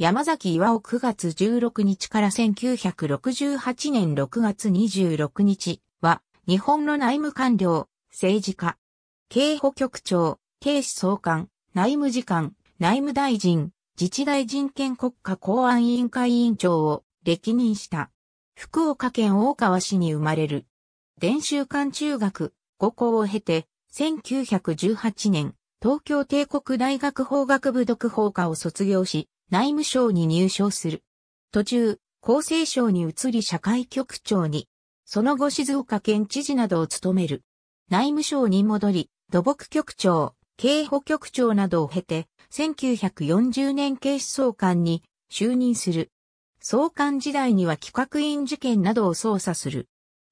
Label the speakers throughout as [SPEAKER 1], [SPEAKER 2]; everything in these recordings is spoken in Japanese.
[SPEAKER 1] 山崎岩尾9月16日から1968年6月26日は、日本の内務官僚、政治家、警保局長、警視総監、内務次官、内務大臣、自治大人権国家公安委員会委員長を歴任した。福岡県大川市に生まれる。伝習館中学、五校を経て、1918年、東京帝国大学法学部読法科を卒業し、内務省に入省する。途中、厚生省に移り社会局長に、その後静岡県知事などを務める。内務省に戻り、土木局長、警保局長などを経て、1940年警視総監に就任する。総監時代には企画院事件などを捜査する。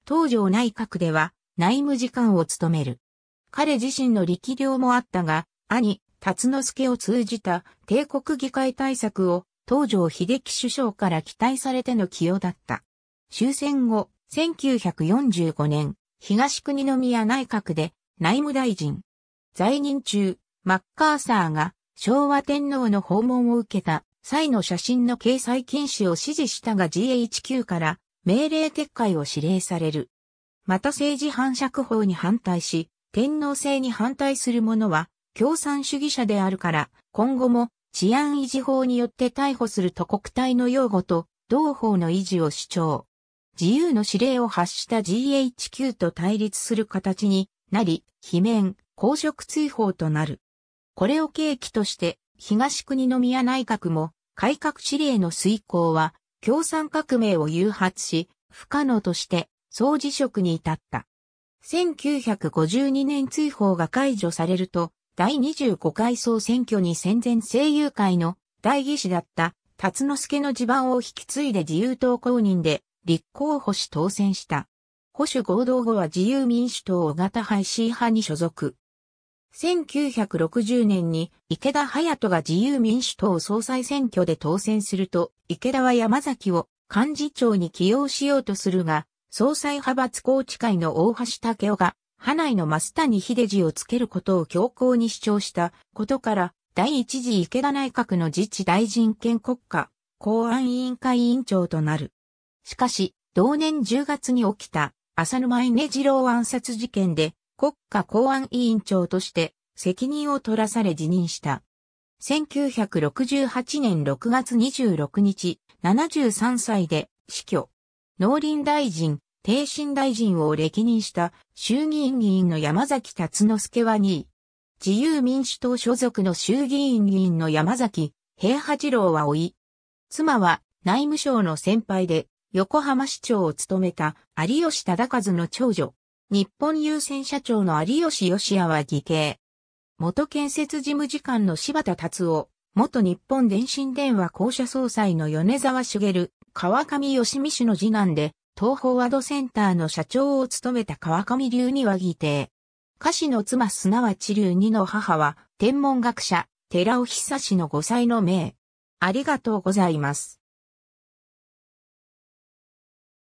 [SPEAKER 1] 東条内閣では内務次官を務める。彼自身の力量もあったが、兄、辰之助を通じた帝国議会対策を東条秀樹首相から期待されての起用だった。終戦後、1945年、東国宮内閣で内務大臣。在任中、マッカーサーが昭和天皇の訪問を受けた際の写真の掲載禁止を指示したが GHQ から命令撤回を指令される。また政治反釈法に反対し、天皇制に反対する者は共産主義者であるから今後も治安維持法によって逮捕すると国体の擁護と同法の維持を主張。自由の指令を発した GHQ と対立する形になり、罷免、公職追放となる。これを契機として、東国宮内閣も改革指令の遂行は共産革命を誘発し、不可能として総辞職に至った。1952年追放が解除されると、第25回総選挙に戦前声優会の代議士だった辰之助の地盤を引き継いで自由党公認で立候補し当選した。保守合同後は自由民主党小型廃止派に所属。1960年に池田隼人が自由民主党総裁選挙で当選すると、池田は山崎を幹事長に起用しようとするが、総裁派閥高知会の大橋武雄が、派内の増谷秀治をつけることを強行に主張したことから、第一次池田内閣の自治大臣兼国家公安委員会委員長となる。しかし、同年10月に起きた浅沼稲次郎暗殺事件で国家公安委員長として責任を取らされ辞任した。1968年6月26日、73歳で死去。農林大臣、帝臣大臣を歴任した衆議院議員の山崎達之助は2位。自由民主党所属の衆議院議員の山崎平八郎は追い。妻は内務省の先輩で横浜市長を務めた有吉忠和の長女。日本郵船社長の有吉義也は義兄。元建設事務次官の柴田達夫、元日本電信電話公社総裁の米沢茂、川上義美氏の次男で、東方アドセンターの社長を務めた川上流には義弟。歌詞の妻すなわち流二の母は、天文学者、寺尾久志の5歳の命。ありがとうございます。